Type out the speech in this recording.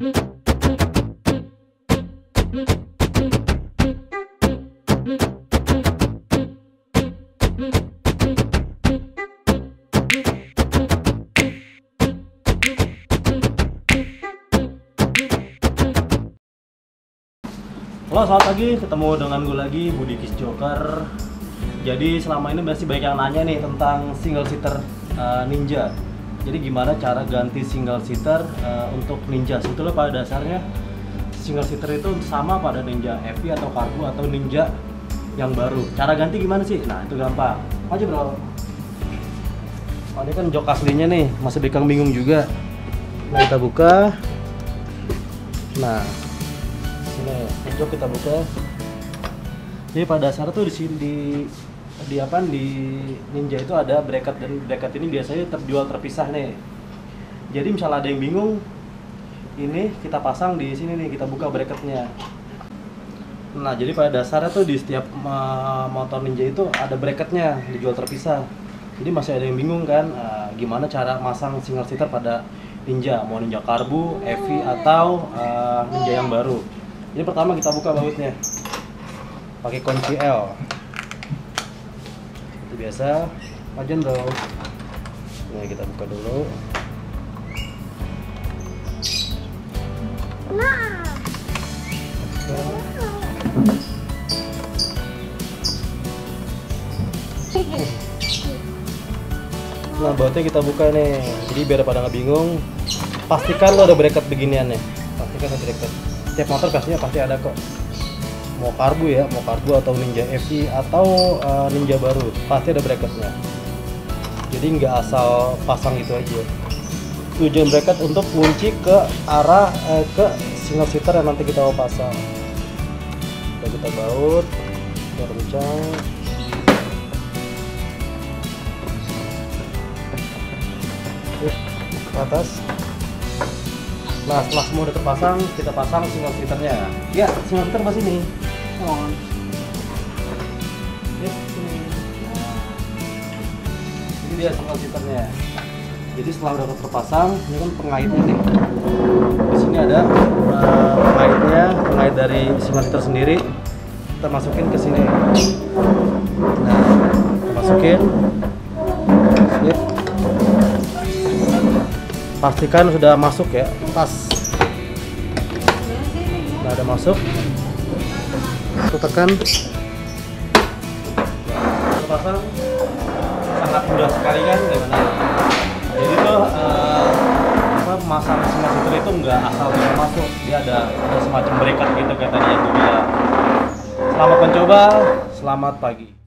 Halo, selamat pagi. Ketemu dengan gue lagi, Budi Kis Joker. Jadi selama ini masih banyak yang nanya nih tentang single seater uh, Ninja. Jadi gimana cara ganti single seater uh, untuk Ninja? Sebetulnya pada dasarnya single seater itu sama pada Ninja EV atau Cargo atau Ninja yang baru. Cara ganti gimana sih? Nah itu gampang. Aja bro. Oh, ini kan jok aslinya nih, masih Bekang bingung juga. Nah, kita buka. Nah, sini jok kita buka jadi pada dasarnya tuh di sini di di apa di Ninja itu ada bracket dan bracket ini biasanya terjual terpisah nih. Jadi misalnya ada yang bingung ini kita pasang di sini nih kita buka bracketnya. Nah jadi pada dasarnya tuh di setiap motor Ninja itu ada bracketnya dijual terpisah. Jadi masih ada yang bingung kan uh, gimana cara masang single seater pada Ninja? Mau Ninja Karbu, EV atau uh, Ninja yang baru? Ini pertama kita buka bautnya pakai kunci L biasa. Aja dong nah kita buka dulu. Nah bautnya kita buka nih. Jadi biar pada nggak bingung Pastikan lo ada bracket beginian nih. Pastikan ada bracket. Setiap motor pastinya pasti ada kok Mau karbu ya, mau karbu atau Ninja EV atau uh, Ninja baru. Pasti ada bracketnya. Jadi nggak asal pasang gitu aja. Tujuan bracket untuk kunci ke arah eh, ke single seater yang nanti kita mau pasang. Kita, kita baut Biar kencang ke atas. Nah setelah semua udah terpasang kita pasang single seaternya. Ya single seater pas ini ini dia single seaternya jadi setelah udah terpasang ini kan pengaitnya nih. Di sini ada uh, pengaitnya pengait dari seater sendiri kita masukin ke sini. Nah kita masukin. Yep pastikan sudah masuk ya pas. Nah ada masuk kita tekan. Pasang. Sangat mudah sekali kan gimana? Jadi tuh uh, apa masang semua fitur itu nggak asal bisa masuk. Dia ada ada semacam bracket gitu kayak tadi yang bilang. Selamat mencoba selamat pagi